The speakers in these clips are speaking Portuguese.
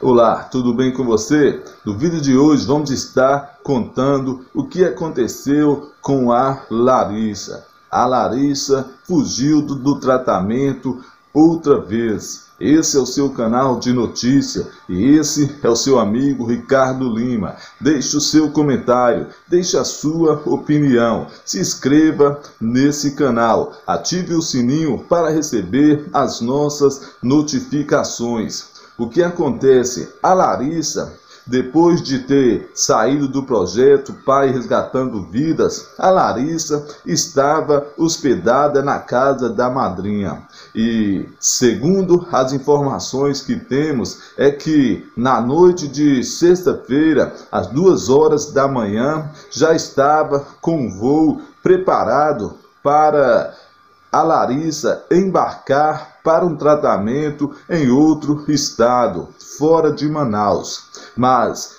Olá, tudo bem com você? No vídeo de hoje vamos estar contando o que aconteceu com a Larissa. A Larissa fugiu do, do tratamento outra vez. Esse é o seu canal de notícia e esse é o seu amigo Ricardo Lima. Deixe o seu comentário, deixe a sua opinião, se inscreva nesse canal, ative o sininho para receber as nossas notificações. O que acontece? A Larissa, depois de ter saído do projeto Pai Resgatando Vidas, a Larissa estava hospedada na casa da madrinha. E, segundo as informações que temos, é que na noite de sexta-feira, às duas horas da manhã, já estava com o voo preparado para a Larissa embarcar para um tratamento em outro estado, fora de Manaus. Mas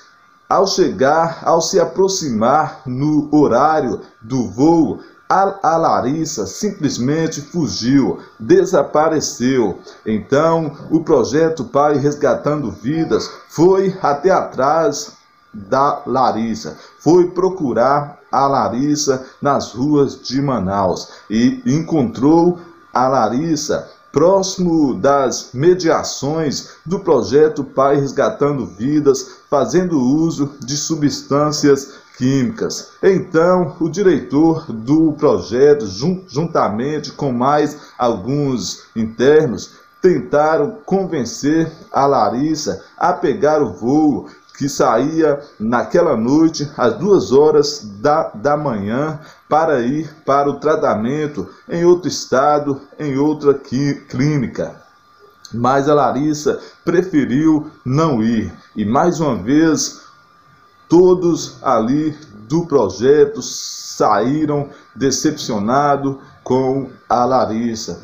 ao chegar, ao se aproximar no horário do voo, a, Larissa simplesmente fugiu, desapareceu. Então, o projeto Pai Resgatando Vidas foi até atrás da Larissa, foi procurar a Larissa nas ruas de Manaus e encontrou a Larissa próximo das mediações do projeto Pai Resgatando Vidas, fazendo uso de substâncias químicas. Então, o diretor do projeto, juntamente com mais alguns internos, tentaram convencer a Larissa a pegar o voo que saía naquela noite às duas horas da, da manhã para ir para o tratamento em outro estado, em outra clínica. Mas a Larissa preferiu não ir e mais uma vez todos ali do projeto saíram decepcionados com a Larissa.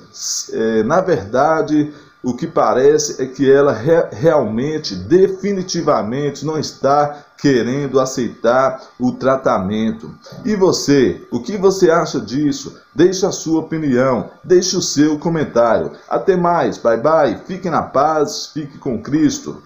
É, na verdade, o que parece é que ela re realmente, definitivamente, não está querendo aceitar o tratamento. E você, o que você acha disso? Deixe a sua opinião, deixe o seu comentário. Até mais, bye bye, fique na paz, fique com Cristo.